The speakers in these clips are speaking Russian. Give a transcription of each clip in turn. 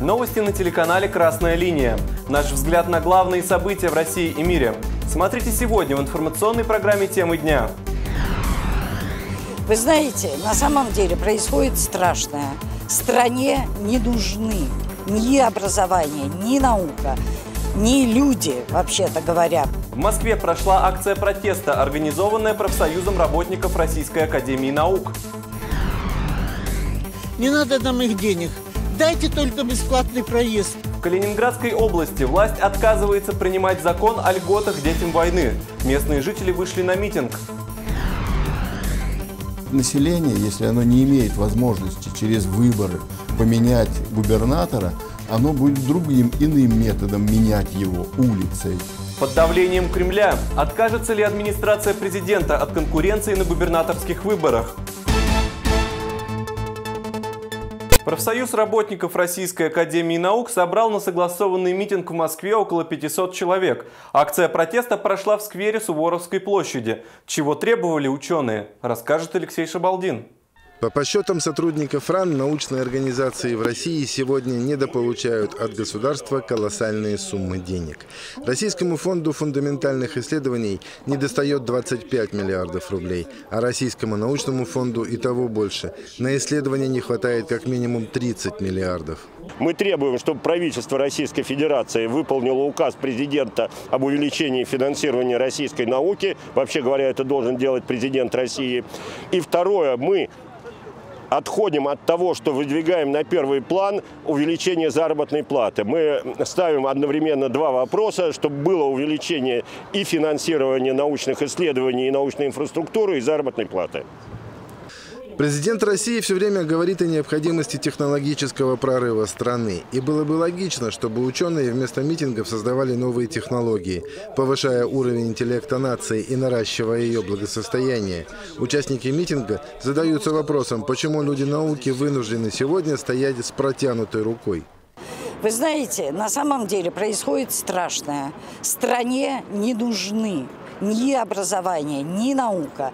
Новости на телеканале «Красная линия». Наш взгляд на главные события в России и мире. Смотрите сегодня в информационной программе «Темы дня». Вы знаете, на самом деле происходит страшное. Стране не нужны ни образование, ни наука, ни люди, вообще-то говоря. В Москве прошла акция протеста, организованная профсоюзом работников Российской Академии Наук. Не надо нам их денег. Дайте только бесплатный проезд. В Калининградской области власть отказывается принимать закон о льготах детям войны. Местные жители вышли на митинг. Население, если оно не имеет возможности через выборы поменять губернатора, оно будет другим иным методом менять его улицей. Под давлением Кремля откажется ли администрация президента от конкуренции на губернаторских выборах? Профсоюз работников Российской Академии Наук собрал на согласованный митинг в Москве около 500 человек. Акция протеста прошла в сквере Суворовской площади. Чего требовали ученые, расскажет Алексей Шабалдин. По подсчетам сотрудников РАН, научные организации в России сегодня недополучают от государства колоссальные суммы денег. Российскому фонду фундаментальных исследований недостает 25 миллиардов рублей, а Российскому научному фонду и того больше. На исследования не хватает как минимум 30 миллиардов. Мы требуем, чтобы правительство Российской Федерации выполнило указ президента об увеличении финансирования российской науки. Вообще говоря, это должен делать президент России. И второе, мы отходим от того, что выдвигаем на первый план увеличение заработной платы. Мы ставим одновременно два вопроса, чтобы было увеличение и финансирования научных исследований, и научной инфраструктуры, и заработной платы. Президент России все время говорит о необходимости технологического прорыва страны. И было бы логично, чтобы ученые вместо митингов создавали новые технологии, повышая уровень интеллекта нации и наращивая ее благосостояние. Участники митинга задаются вопросом, почему люди науки вынуждены сегодня стоять с протянутой рукой. Вы знаете, на самом деле происходит страшное. Стране не нужны ни образование, ни наука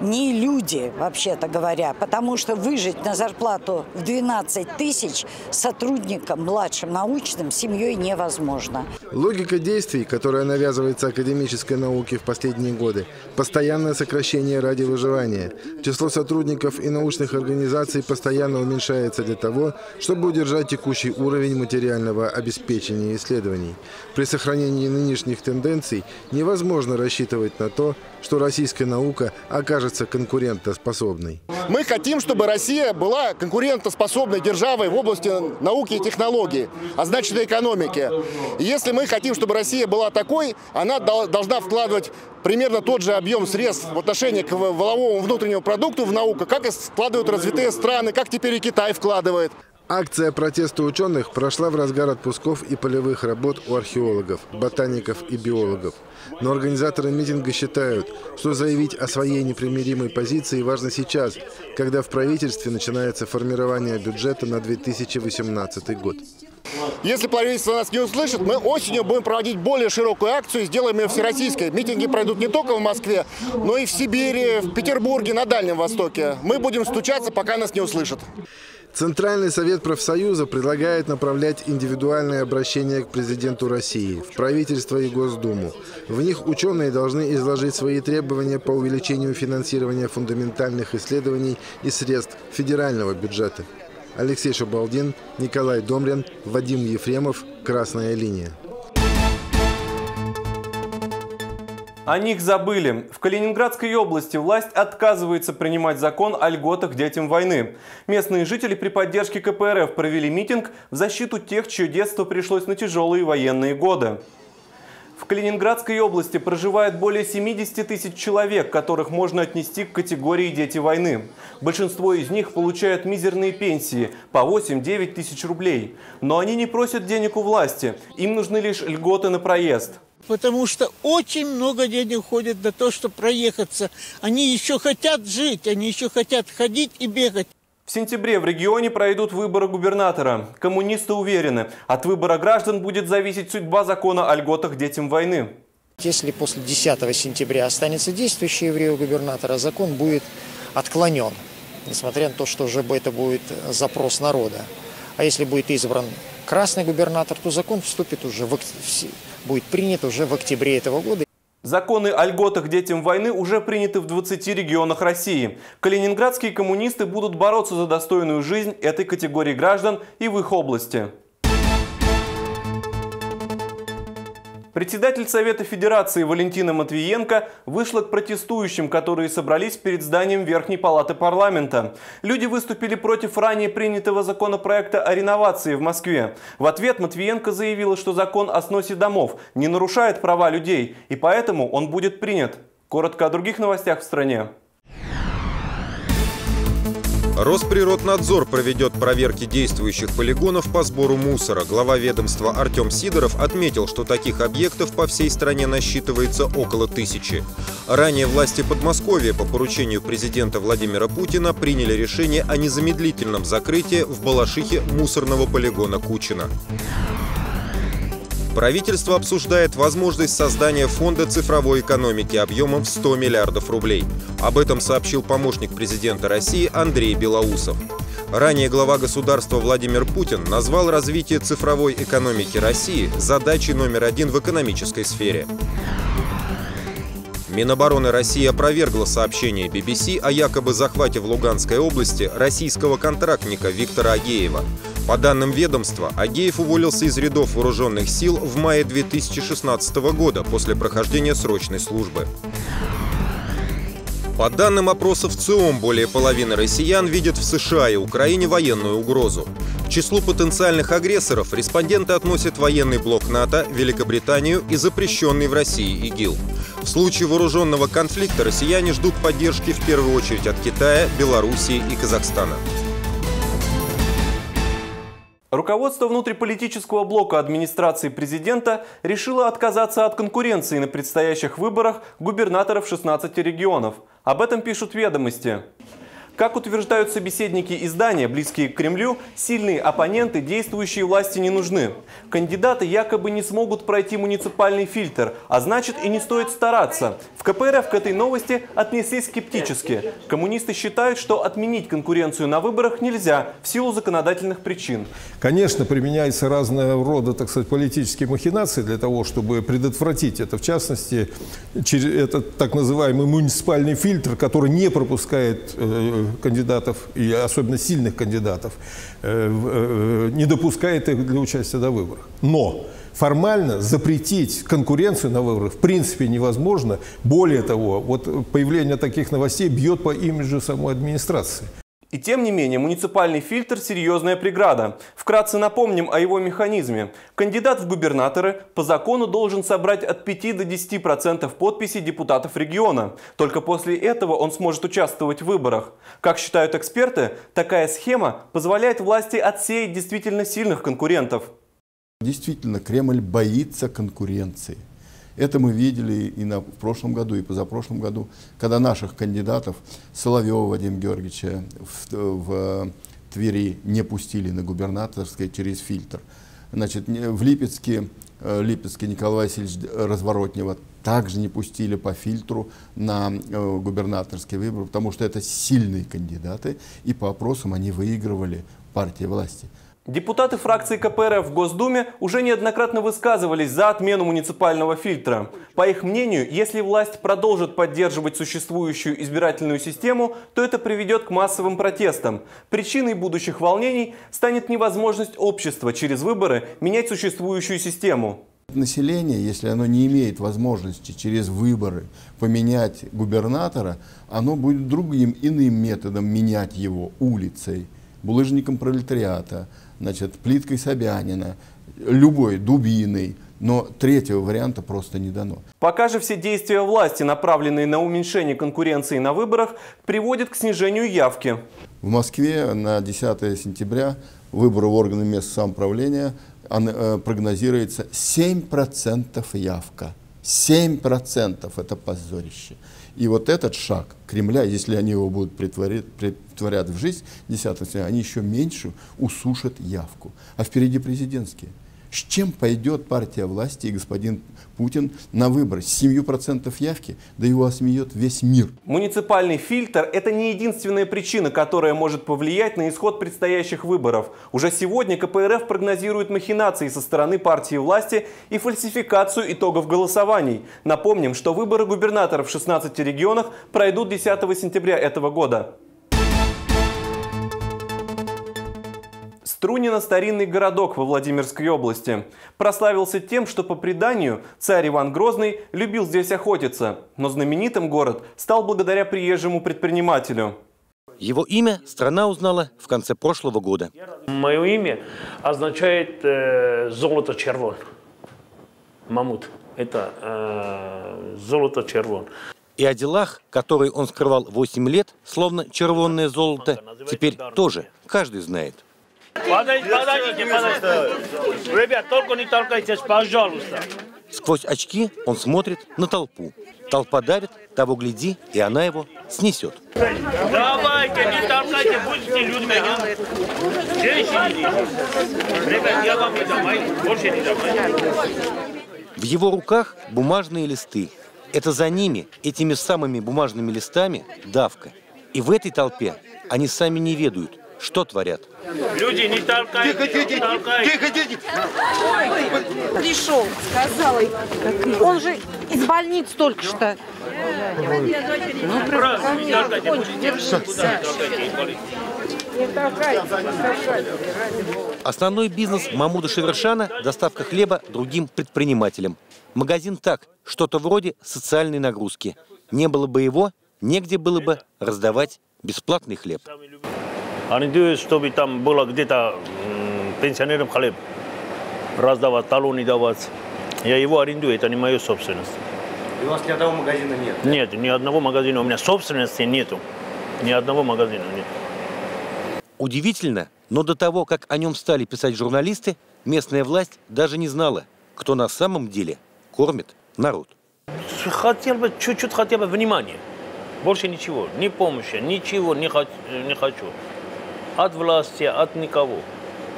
не люди, вообще-то говоря, потому что выжить на зарплату в 12 тысяч сотрудникам младшим научным семьей невозможно. Логика действий, которая навязывается академической науке в последние годы, постоянное сокращение ради выживания. Число сотрудников и научных организаций постоянно уменьшается для того, чтобы удержать текущий уровень материального обеспечения исследований. При сохранении нынешних тенденций невозможно рассчитывать на то, что российская наука окажется конкурентоспособной. Мы хотим, чтобы Россия была конкурентоспособной державой в области науки и технологий, а значит и экономики. И если мы хотим, чтобы Россия была такой, она должна вкладывать примерно тот же объем средств в отношении к воловому внутреннему продукту в науку, как и вкладывают развитые страны, как теперь и Китай вкладывает. Акция протеста ученых прошла в разгар отпусков и полевых работ у археологов, ботаников и биологов. Но организаторы митинга считают, что заявить о своей непримиримой позиции важно сейчас, когда в правительстве начинается формирование бюджета на 2018 год. Если правительство нас не услышит, мы осенью будем проводить более широкую акцию и сделаем ее всероссийской. Митинги пройдут не только в Москве, но и в Сибири, в Петербурге, на Дальнем Востоке. Мы будем стучаться, пока нас не услышат. Центральный совет профсоюза предлагает направлять индивидуальные обращения к президенту России, в правительство и Госдуму. В них ученые должны изложить свои требования по увеличению финансирования фундаментальных исследований и средств федерального бюджета. Алексей Шабалдин, Николай Домрин, Вадим Ефремов, «Красная линия». О них забыли. В Калининградской области власть отказывается принимать закон о льготах детям войны. Местные жители при поддержке КПРФ провели митинг в защиту тех, чье детство пришлось на тяжелые военные годы. В Калининградской области проживает более 70 тысяч человек, которых можно отнести к категории «дети войны». Большинство из них получают мизерные пенсии по 8-9 тысяч рублей. Но они не просят денег у власти, им нужны лишь льготы на проезд потому что очень много денег уходит на то, чтобы проехаться. Они еще хотят жить, они еще хотят ходить и бегать. В сентябре в регионе пройдут выборы губернатора. Коммунисты уверены, от выбора граждан будет зависеть судьба закона о льготах детям войны. Если после 10 сентября останется действующий еврею-губернатора, закон будет отклонен, несмотря на то, что уже это будет запрос народа. А если будет избран красный губернатор, то закон вступит уже, в, будет принят уже в октябре этого года. Законы о льготах детям войны уже приняты в 20 регионах России. Калининградские коммунисты будут бороться за достойную жизнь этой категории граждан и в их области. Председатель Совета Федерации Валентина Матвиенко вышла к протестующим, которые собрались перед зданием Верхней Палаты парламента. Люди выступили против ранее принятого законопроекта о реновации в Москве. В ответ Матвиенко заявила, что закон о сносе домов не нарушает права людей, и поэтому он будет принят. Коротко о других новостях в стране. Росприроднадзор проведет проверки действующих полигонов по сбору мусора. Глава ведомства Артем Сидоров отметил, что таких объектов по всей стране насчитывается около тысячи. Ранее власти Подмосковья по поручению президента Владимира Путина приняли решение о незамедлительном закрытии в Балашихе мусорного полигона Кучина. Правительство обсуждает возможность создания фонда цифровой экономики объемом в 100 миллиардов рублей. Об этом сообщил помощник президента России Андрей Белоусов. Ранее глава государства Владимир Путин назвал развитие цифровой экономики России задачей номер один в экономической сфере. Минобороны России опровергла сообщение BBC о якобы захвате в Луганской области российского контрактника Виктора Агеева. По данным ведомства, Агеев уволился из рядов вооруженных сил в мае 2016 года после прохождения срочной службы. По данным опросов ЦИОМ, более половины россиян видят в США и Украине военную угрозу. К числу потенциальных агрессоров респонденты относят военный блок НАТО, Великобританию и запрещенный в России ИГИЛ. В случае вооруженного конфликта россияне ждут поддержки в первую очередь от Китая, Белоруссии и Казахстана. Руководство внутриполитического блока администрации президента решило отказаться от конкуренции на предстоящих выборах губернаторов 16 регионов. Об этом пишут ведомости. Как утверждают собеседники издания, близкие к Кремлю, сильные оппоненты действующей власти не нужны. Кандидаты якобы не смогут пройти муниципальный фильтр, а значит и не стоит стараться. В КПРФ к этой новости отнеслись скептически. Коммунисты считают, что отменить конкуренцию на выборах нельзя в силу законодательных причин. Конечно, применяются разного рода, так сказать, политические махинации для того, чтобы предотвратить это. В частности, через этот так называемый муниципальный фильтр, который не пропускает э, кандидатов, и особенно сильных кандидатов, э, э, не допускает их для участия на выборах. Но формально запретить конкуренцию на выборах в принципе невозможно. Более того, вот появление таких новостей бьет по имиджу самой администрации. И тем не менее, муниципальный фильтр – серьезная преграда. Вкратце напомним о его механизме. Кандидат в губернаторы по закону должен собрать от 5 до 10% подписей депутатов региона. Только после этого он сможет участвовать в выборах. Как считают эксперты, такая схема позволяет власти отсеять действительно сильных конкурентов. Действительно, Кремль боится конкуренции. Это мы видели и на, в прошлом году, и позапрошлом году, когда наших кандидатов Соловьева Вадима Георгиевича в, в Твери не пустили на губернаторское через фильтр. Значит, в Липецке, э, Липецке Николай Васильевич Разворотнева также не пустили по фильтру на э, губернаторские выборы, потому что это сильные кандидаты, и по опросам они выигрывали партии власти. Депутаты фракции КПРФ в Госдуме уже неоднократно высказывались за отмену муниципального фильтра. По их мнению, если власть продолжит поддерживать существующую избирательную систему, то это приведет к массовым протестам. Причиной будущих волнений станет невозможность общества через выборы менять существующую систему. Население, если оно не имеет возможности через выборы поменять губернатора, оно будет другим иным методом менять его улицей, булыжником пролетариата, значит, плиткой Собянина, любой, дубиной, но третьего варианта просто не дано. Пока же все действия власти, направленные на уменьшение конкуренции на выборах, приводят к снижению явки. В Москве на 10 сентября выборы в органы местного самоуправления э, прогнозируется 7% явка. 7% это позорище. И вот этот шаг Кремля, если они его будут притворять в жизнь 10 они еще меньше усушат явку. А впереди президентские. С чем пойдет партия власти и господин Путин на выборы? С 7% явки? Да его осмеет весь мир. Муниципальный фильтр – это не единственная причина, которая может повлиять на исход предстоящих выборов. Уже сегодня КПРФ прогнозирует махинации со стороны партии власти и фальсификацию итогов голосований. Напомним, что выборы губернаторов в 16 регионах пройдут 10 сентября этого года. Струнино – старинный городок во Владимирской области. Прославился тем, что по преданию царь Иван Грозный любил здесь охотиться. Но знаменитым город стал благодаря приезжему предпринимателю. Его имя страна узнала в конце прошлого года. Мое имя означает э, «золото червон». Мамут. Это э, «золото червон». И о делах, которые он скрывал 8 лет, словно червонное золото, теперь тоже каждый знает. Подождите, подождите, подождите. Ребят, только не толкайтесь, пожалуйста. Сквозь очки он смотрит на толпу. Толпа давит, того гляди, и она его снесет. Давайте, не толкайте, будьте людьми. Женщины, Ребят, я вам не дам, больше не дам. В его руках бумажные листы. Это за ними, этими самыми бумажными листами, давка. И в этой толпе они сами не ведают, что творят. Люди, не толкайте, тихо, тихо, толкайте. Тихо, тихо. Пришел, сказал, он же из больницы только что. Ну, правильно, не толкайте. Основной бизнес Мамуда Шевершана – доставка хлеба другим предпринимателям. Магазин так, что-то вроде социальной нагрузки. Не было бы его, негде было бы раздавать бесплатный хлеб. Арендую, чтобы там было где-то пенсионерам хлеб раздавать, талоны давать. Я его арендую, это не моя собственность. И у вас ни одного магазина нет? Нет, ни одного магазина. У меня собственности нету. Ни одного магазина нет. Удивительно, но до того, как о нем стали писать журналисты, местная власть даже не знала, кто на самом деле кормит народ. Хотел бы чуть-чуть хотя бы внимания. Больше ничего. Ни помощи, ничего не, хочу, не хочу от власти, от никого.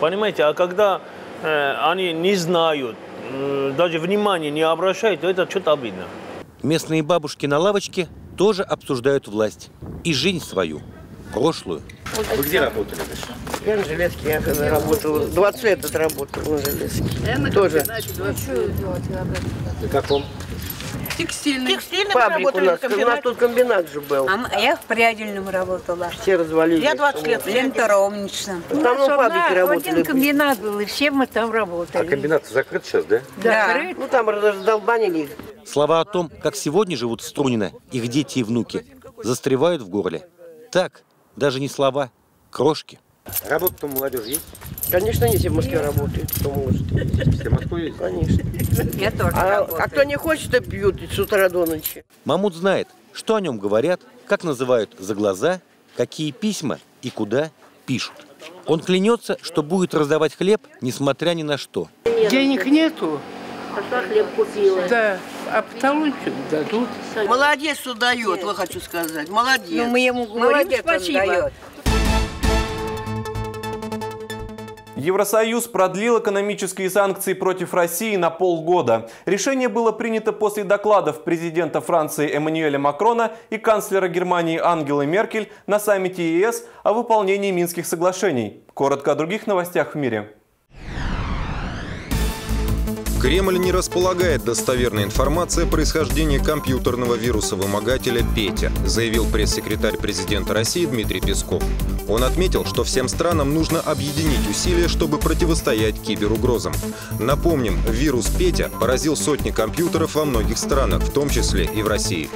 Понимаете, а когда э, они не знают, э, даже внимания не обращают, то это что-то обидно. Местные бабушки на лавочке тоже обсуждают власть и жизнь свою, прошлую. Вы где работали? Я на железке, я работала, 20 лет отработала на железке. Тоже. На каком? Текстильный. Текстильный Фабрик у нас. У нас тут комбинат же был. А я в прядельном работала. Все развалились. Я 20 лет ленторовница. Там на фабрике работали. Один комбинат был, и все мы там работали. А комбинат закрыт сейчас, да? Да. Ну там раздолбанили. Слова о том, как сегодня живут Струнина, их дети и внуки, застревают в горле. Так, даже не слова, крошки. Работа-то молодежь есть? Конечно, не все в Москве работают, кто может. Все в Москве есть? Конечно. Я тоже а, а кто не хочет, то пьют с утра до ночи. Мамут знает, что о нем говорят, как называют за глаза, какие письма и куда пишут. Он клянется, что будет раздавать хлеб, несмотря ни на что. Денег нету. Пошла хлеб купила. Да, а потолочек дадут. Молодец, что дает, я хочу сказать. Молодец. Ну, мы ему говорим Молодец, спасибо. дает. Евросоюз продлил экономические санкции против России на полгода. Решение было принято после докладов президента Франции Эммануэля Макрона и канцлера Германии Ангелы Меркель на саммите ЕС о выполнении Минских соглашений. Коротко о других новостях в мире. Кремль не располагает достоверной информацией о происхождении компьютерного вируса-вымогателя «Петя», заявил пресс-секретарь президента России Дмитрий Песков. Он отметил, что всем странам нужно объединить усилия, чтобы противостоять киберугрозам. Напомним, вирус «Петя» поразил сотни компьютеров во многих странах, в том числе и в России.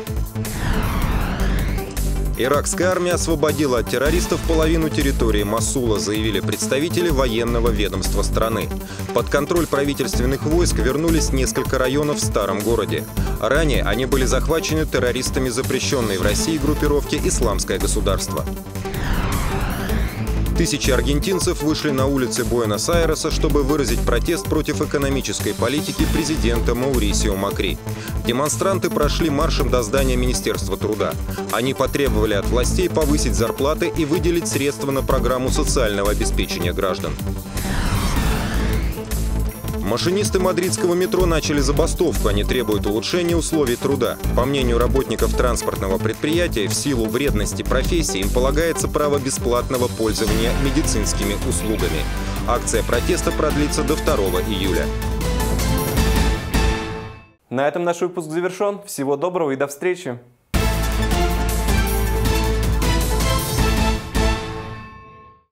Иракская армия освободила от террористов половину территории Масула, заявили представители военного ведомства страны. Под контроль правительственных войск вернулись несколько районов в старом городе. Ранее они были захвачены террористами запрещенной в России группировки «Исламское государство». Тысячи аргентинцев вышли на улицы Буэнос-Айреса, чтобы выразить протест против экономической политики президента Маурисио Макри. Демонстранты прошли маршем до здания Министерства труда. Они потребовали от властей повысить зарплаты и выделить средства на программу социального обеспечения граждан. Машинисты мадридского метро начали забастовку. Они требуют улучшения условий труда. По мнению работников транспортного предприятия, в силу вредности профессии им полагается право бесплатного пользования медицинскими услугами. Акция протеста продлится до 2 июля. На этом наш выпуск завершен. Всего доброго и до встречи.